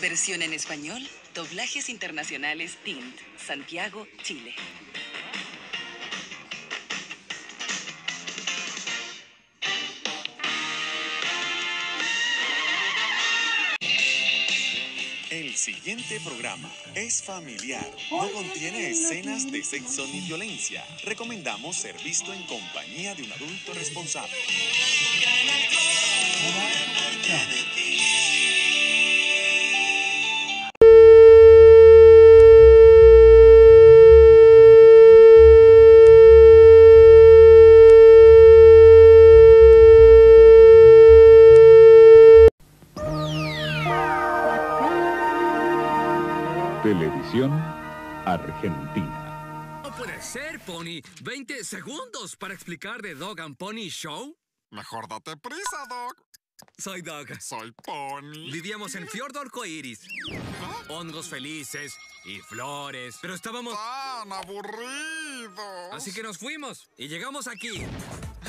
Versión en español, doblajes internacionales Tint, Santiago, Chile. El siguiente programa es familiar. No contiene escenas de sexo ni violencia. Recomendamos ser visto en compañía de un adulto responsable. Televisión Argentina. No puede ser, Pony. ¿20 segundos para explicar de Dog and Pony Show? Mejor date prisa, Doc. Soy Dog. Soy Pony. Vivíamos en Fiordo Arcoiris. Hongos felices y flores. Pero estábamos. Tan aburridos. Así que nos fuimos y llegamos aquí.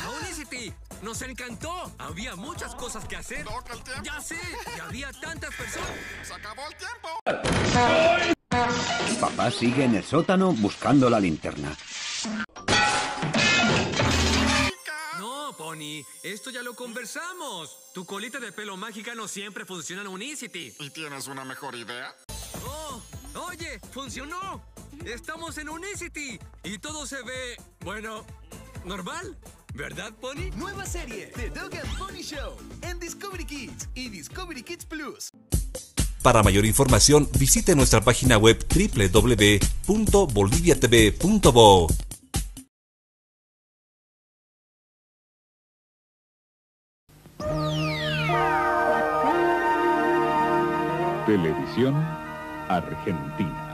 A Unicity. Nos encantó. Había muchas cosas que hacer. Doc, el tiempo. Ya sé. Y había tantas personas. Se acabó el tiempo. Papá sigue en el sótano buscando la linterna. No, Pony. Esto ya lo conversamos. Tu colita de pelo mágica no siempre funciona en Unicity. ¿Y tienes una mejor idea? ¡Oh! ¡Oye! ¡Funcionó! Estamos en Unicity y todo se ve, bueno, normal. ¿Verdad, Pony? Nueva serie The Dog and Pony Show en Discovery Kids y Discovery Kids Plus. Para mayor información, visite nuestra página web www.boliviatv.bo. Televisión Argentina.